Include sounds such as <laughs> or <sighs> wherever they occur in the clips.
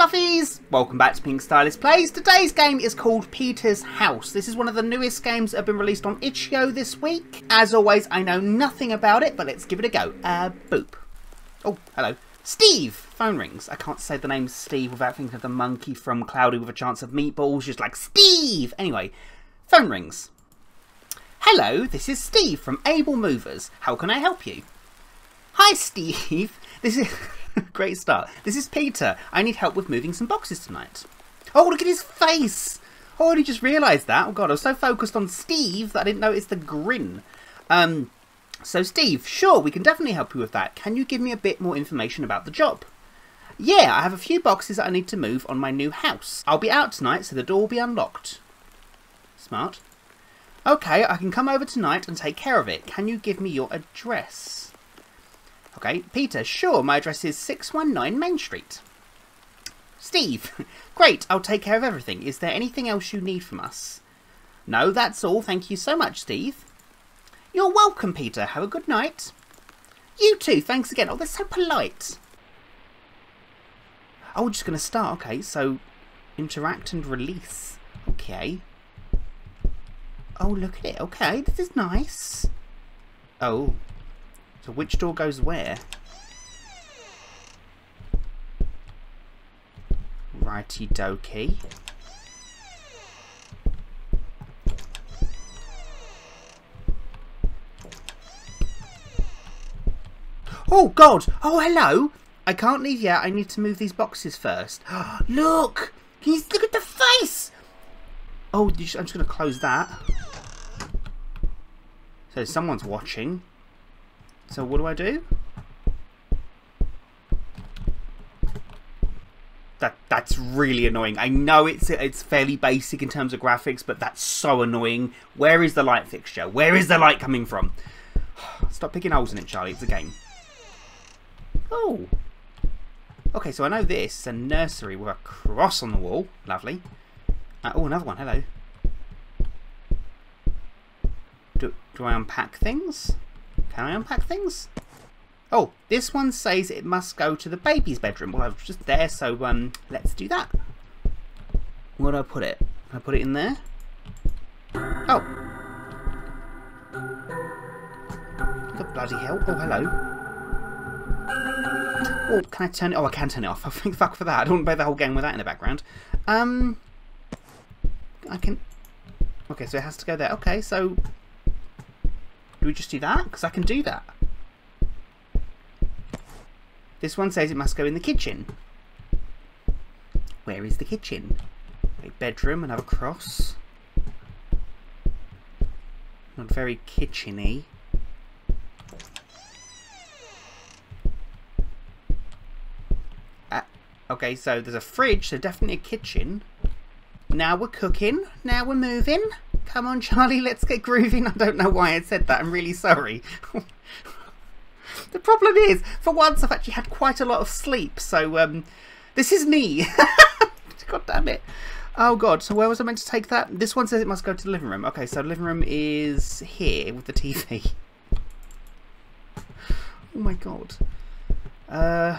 Fluffies! Welcome back to Pink Stylist Plays. Today's game is called Peter's House. This is one of the newest games that have been released on itch.io this week. As always, I know nothing about it, but let's give it a go. Uh, boop. Oh, hello. Steve! Phone rings. I can't say the name Steve without thinking of the monkey from Cloudy with a Chance of Meatballs, just like Steve! Anyway, phone rings. Hello, this is Steve from Able Movers. How can I help you? Hi, Steve. <laughs> This is... <laughs> Great start. This is Peter. I need help with moving some boxes tonight. Oh, look at his face! Oh, I only just realised that. Oh, God, I was so focused on Steve that I didn't notice the grin. Um, so, Steve, sure, we can definitely help you with that. Can you give me a bit more information about the job? Yeah, I have a few boxes that I need to move on my new house. I'll be out tonight, so the door will be unlocked. Smart. Okay, I can come over tonight and take care of it. Can you give me your address? Okay, Peter, sure, my address is 619 Main Street. Steve, <laughs> great, I'll take care of everything. Is there anything else you need from us? No, that's all. Thank you so much, Steve. You're welcome, Peter. Have a good night. You too. Thanks again. Oh, they're so polite. Oh, we're just going to start. Okay, so interact and release. Okay. Oh, look at it. Okay, this is nice. Oh, so which door goes where? Righty dokie. Oh god! Oh hello! I can't leave yet. I need to move these boxes first. <gasps> look! Can you look at the face? Oh, I'm just going to close that. So someone's watching. So what do I do? That that's really annoying. I know it's it's fairly basic in terms of graphics, but that's so annoying. Where is the light fixture? Where is the light coming from? <sighs> Stop picking holes in it, Charlie. It's a game. Oh. Okay, so I know this is a nursery with a cross on the wall. Lovely. Uh, oh, another one. Hello. Do, do I unpack things? Can I unpack things? Oh, this one says it must go to the baby's bedroom. Well, I was just there, so um, let's do that. Where do I put it? Can I put it in there? Oh. The bloody hell. Oh, hello. Oh, can I turn it? Oh, I can turn it off. <laughs> I think fuck for that. I don't want to play the whole game with that in the background. Um, I can... Okay, so it has to go there. Okay, so we just do that? Because I can do that. This one says it must go in the kitchen. Where is the kitchen? A bedroom, another cross. Not very kitcheny. Uh, okay, so there's a fridge, so definitely a kitchen. Now we're cooking. Now we're moving. Come on, Charlie, let's get grooving. I don't know why I said that. I'm really sorry. <laughs> the problem is, for once, I've actually had quite a lot of sleep. So, um, this is me. <laughs> God damn it. Oh, God. So where was I meant to take that? This one says it must go to the living room. Okay, so the living room is here with the TV. <laughs> Oh, my God. Uh...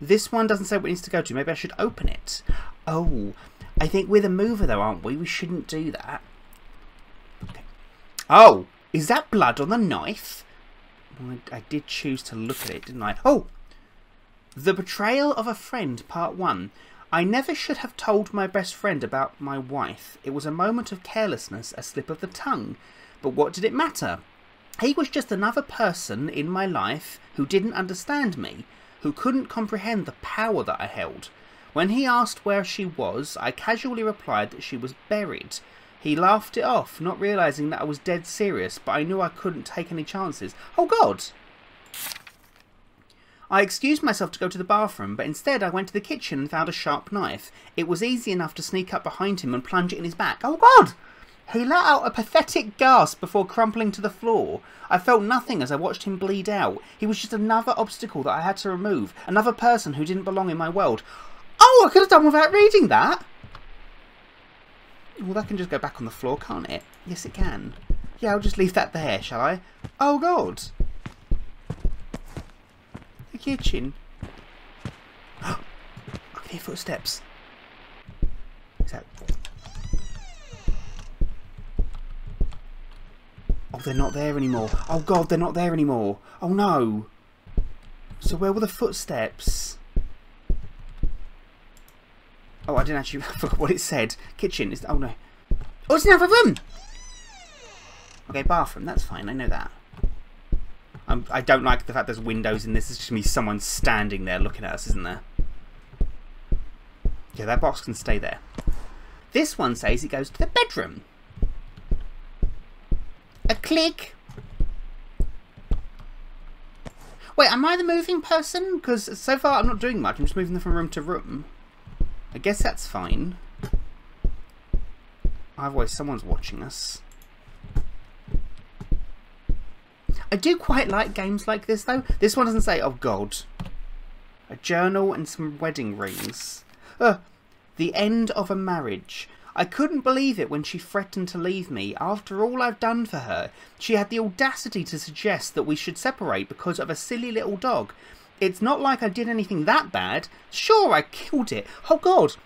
This one doesn't say what it needs to go to. Maybe I should open it. Oh, I think we're the mover though, aren't we? We shouldn't do that. Okay. Oh, is that blood on the knife? Well, I, I did choose to look at it, didn't I? Oh! The Betrayal of a Friend, Part 1. I never should have told my best friend about my wife. It was a moment of carelessness, a slip of the tongue. But what did it matter? He was just another person in my life who didn't understand me, who couldn't comprehend the power that I held. When he asked where she was, I casually replied that she was buried. He laughed it off, not realising that I was dead serious, but I knew I couldn't take any chances. Oh god! I excused myself to go to the bathroom, but instead I went to the kitchen and found a sharp knife. It was easy enough to sneak up behind him and plunge it in his back. Oh god! He let out a pathetic gasp before crumpling to the floor. I felt nothing as I watched him bleed out. He was just another obstacle that I had to remove, another person who didn't belong in my world. Oh, I could have done without reading that. Well, that can just go back on the floor, can't it? Yes, it can. Yeah, I'll just leave that there, shall I? Oh, God. The kitchen. <gasps> can hear footsteps. Is that... Oh, they're not there anymore. Oh god, they're not there anymore. Oh no. So where were the footsteps? Oh, I didn't actually I <laughs> forgot what it said. Kitchen is. Oh no. Oh, it's another room. Okay, bathroom. That's fine. I know that. I'm, I do not like the fact there's windows in this. It's just me someone standing there looking at us, isn't there? Yeah, that box can stay there. This one says it goes to the bedroom. A click. Wait, am I the moving person? Because so far I'm not doing much. I'm just moving them from room to room. I guess that's fine. Otherwise someone's watching us. I do quite like games like this though. This one doesn't say, oh god. A journal and some wedding rings. Uh, the end of a marriage. I couldn't believe it when she threatened to leave me. After all I've done for her, she had the audacity to suggest that we should separate because of a silly little dog. It's not like I did anything that bad. Sure, I killed it. Oh god,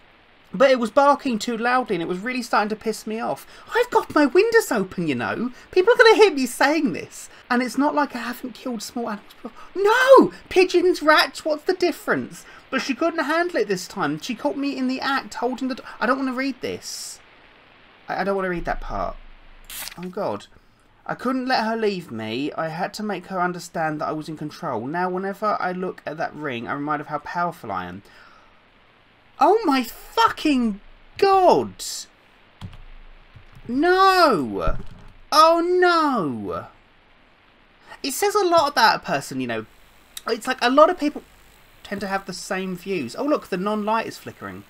but it was barking too loudly and it was really starting to piss me off. I've got my windows open, you know. People are going to hear me saying this. And it's not like I haven't killed small animals before. No! Pigeons, rats, what's the difference? But she couldn't handle it this time. She caught me in the act holding the... I don't want to read this. I, I don't want to read that part. Oh, God. I couldn't let her leave me. I had to make her understand that I was in control. Now, whenever I look at that ring, I'm reminded of how powerful I am. Oh my fucking god! No! Oh no! It says a lot about a person, you know. It's like a lot of people tend to have the same views. Oh look, the non-light is flickering.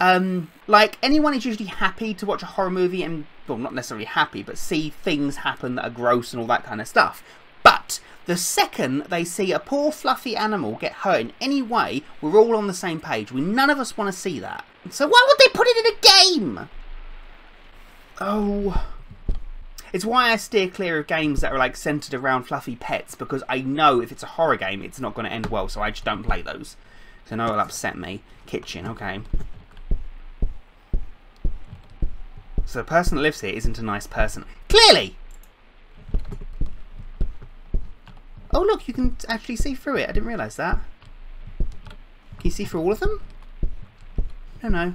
Um, like anyone is usually happy to watch a horror movie and, well, not necessarily happy, but see things happen that are gross and all that kind of stuff. But the second they see a poor fluffy animal get hurt in any way, we're all on the same page. We none of us want to see that. So why would they put it in a game? Oh. It's why I steer clear of games that are like centered around fluffy pets because I know if it's a horror game it's not going to end well, so I just don't play those. So no, it'll upset me. Kitchen, okay. So the person that lives here isn't a nice person. Clearly! Oh look, you can actually see through it. I didn't realise that. Can you see through all of them? No, no.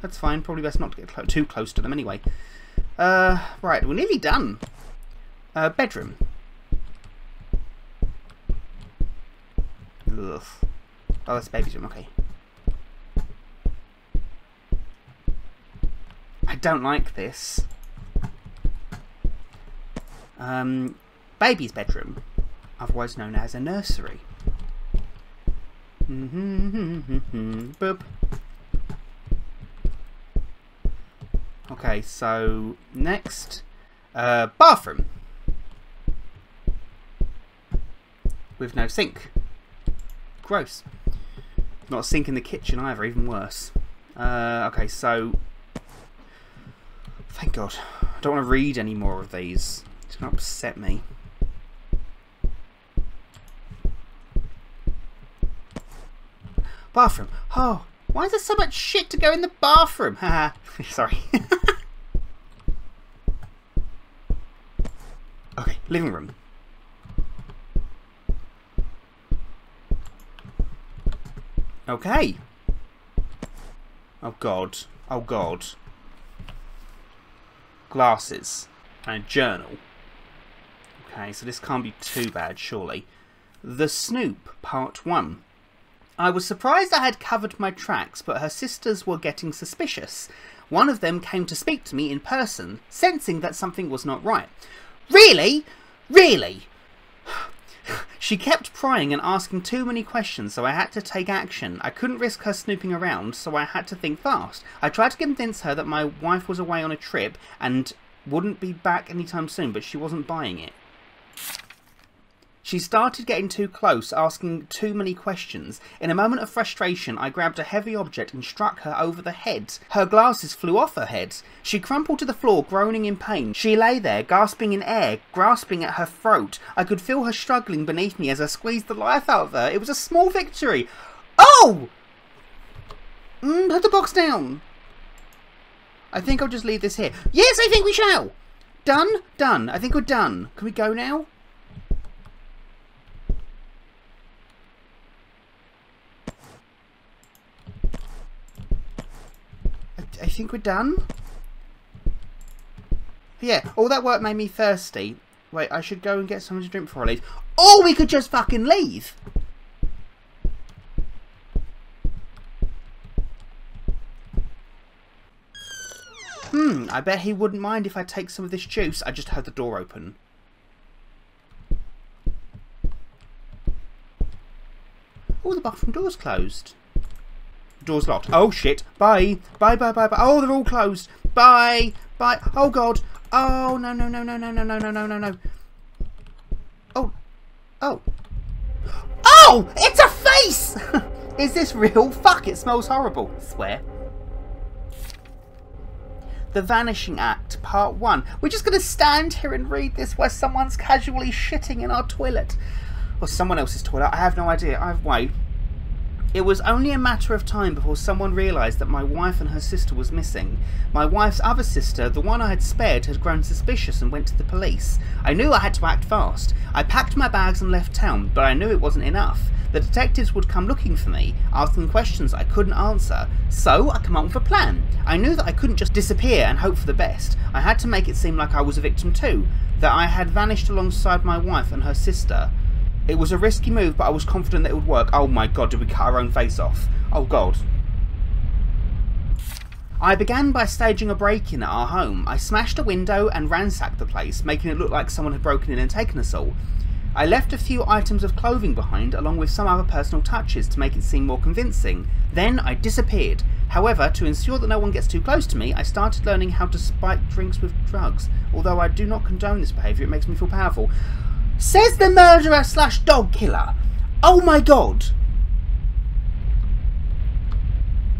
That's fine. Probably best not to get clo too close to them anyway. Uh, right, we're nearly done. Uh, bedroom. Ugh. Oh, that's baby's room. Okay. Don't like this. Um, baby's bedroom otherwise known as a nursery. Boop. Okay, so next, uh, bathroom with no sink. Gross. Not a sink in the kitchen either, even worse. Uh, okay, so thank God. I don't want to read any more of these. It's going to upset me. Bathroom. Oh, why is there so much shit to go in the bathroom? Haha. <laughs> Sorry. <laughs> okay, living room. Okay. Oh god. Oh god. Glasses. And a journal. Okay, so this can't be too bad, surely. The Snoop, Part 1. I was surprised I had covered my tracks, but her sisters were getting suspicious. One of them came to speak to me in person, sensing that something was not right. Really? Really? She kept prying and asking too many questions, so I had to take action. I couldn't risk her snooping around, so I had to think fast. I tried to convince her that my wife was away on a trip and wouldn't be back anytime soon, but she wasn't buying it. She started getting too close, asking too many questions. In a moment of frustration, I grabbed a heavy object and struck her over the head. Her glasses flew off her head. She crumpled to the floor, groaning in pain. She lay there, gasping in air, grasping at her throat. I could feel her struggling beneath me as I squeezed the life out of her. It was a small victory. Oh! Mm, put the box down. I think I'll just leave this here. Yes, I think we shall. Done? Done. I think we're done. Can we go now? I, think we're done. Yeah, all that work made me thirsty. Wait, I should go and get something to drink before I leave. Or we could just fucking leave. Hmm, I bet he wouldn't mind if I take some of this juice. I just heard the door open. Oh, the bathroom door's closed. Door's locked. Oh, shit. Bye. Bye, bye, bye, bye. Oh, they're all closed. Bye. Bye. Oh, God. Oh, no, no, no, no, no, no, no, no, no, no, no. Oh. Oh. Oh! It's a face! <laughs> Is this real? Fuck, it smells horrible. Swear. The Vanishing Act, Part 1. We're just going to stand here and read this where someone's casually shitting in our toilet. Or someone else's toilet. I have no idea. I've wait. It was only a matter of time before someone realised that my wife and her sister was missing. My wife's other sister, the one I had spared, had grown suspicious and went to the police. I knew I had to act fast. I packed my bags and left town, but I knew it wasn't enough. The detectives would come looking for me, asking questions I couldn't answer. So I came up with a plan. I knew that I couldn't just disappear and hope for the best. I had to make it seem like I was a victim too, that I had vanished alongside my wife and her sister. It was a risky move, but I was confident that it would work. Oh my god, did we cut our own face off? Oh god. I began by staging a break-in at our home. I smashed a window and ransacked the place, making it look like someone had broken in and taken us all. I left a few items of clothing behind, along with some other personal touches to make it seem more convincing. Then I disappeared. However, to ensure that no one gets too close to me, I started learning how to spike drinks with drugs. Although I do not condone this behaviour, it makes me feel powerful. Says the murderer slash dog killer. Oh my god.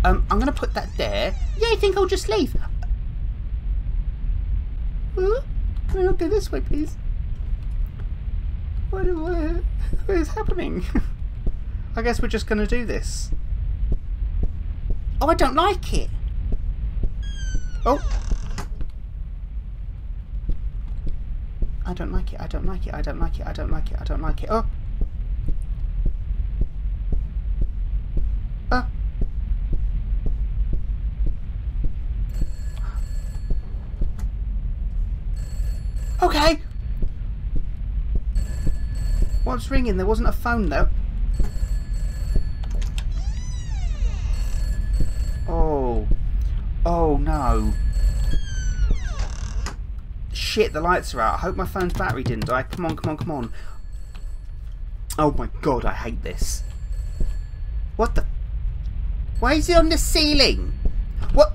Um, I'm going to put that there. Yeah, I think I'll just leave. Huh? Can I not go this way, please? What, what, what is happening? <laughs> I guess we're just going to do this. Oh, I don't like it. Oh. I don't like it, I don't like it, I don't like it, I don't like it, I don't like it. Oh! Oh! Okay! What's ringing? There wasn't a phone though. Oh. Oh no shit, the lights are out. I hope my phone's battery didn't die. Come on, come on, come on. Oh my god, I hate this. What the... Why is it on the ceiling? What?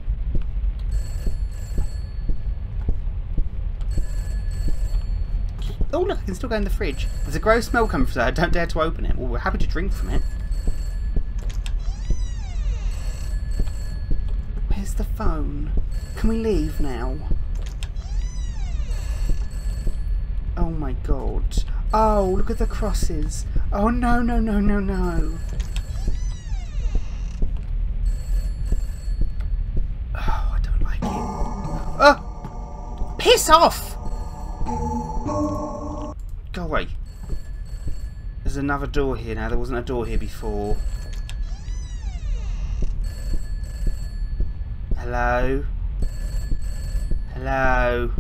Oh look, I can still go in the fridge. There's a gross smell coming from there. I don't dare to open it. Well, we're happy to drink from it. Where's the phone? Can we leave now? Oh my god. Oh, look at the crosses. Oh no, no, no, no, no. Oh, I don't like it. Oh! Piss off! Go away. There's another door here now. There wasn't a door here before. Hello? Hello?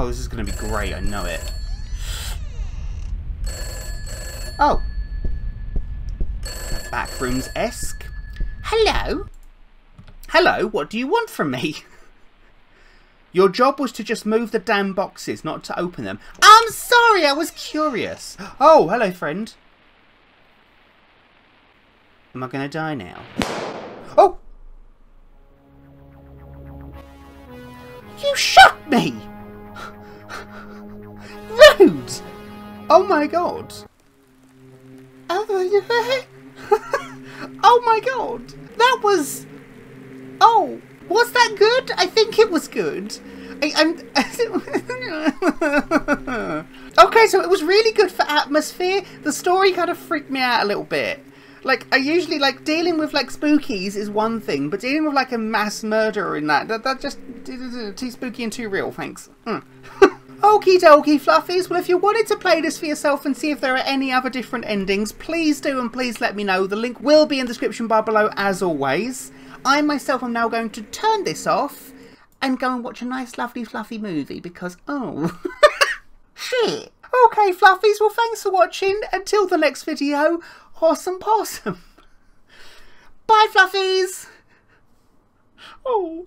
Oh, this is going to be great. I know it. Oh. Backrooms-esque. Hello? Hello, what do you want from me? Your job was to just move the damn boxes, not to open them. I'm sorry, I was curious. Oh, hello, friend. Am I going to die now? Oh! You shot me! Oh my god. <laughs> Oh my god. That was... Oh, was that good? I think it was good. I, I'm... <laughs> okay, so it was really good for atmosphere. The story kind of freaked me out a little bit. Like, I usually, like, dealing with, like, spookies is one thing, but dealing with, like, a mass murderer in that, that, that just, <laughs> too spooky and too real, thanks. Mm. Okie dokie, Fluffies. Well, if you wanted to play this for yourself and see if there are any other different endings, please do and please let me know. The link will be in the description bar below, as always. I myself am now going to turn this off and go and watch a nice, lovely, fluffy movie because, oh, <laughs> shit. Okay, Fluffies. Well, thanks for watching. Until the next video, awesome possum. Bye, Fluffies. Oh.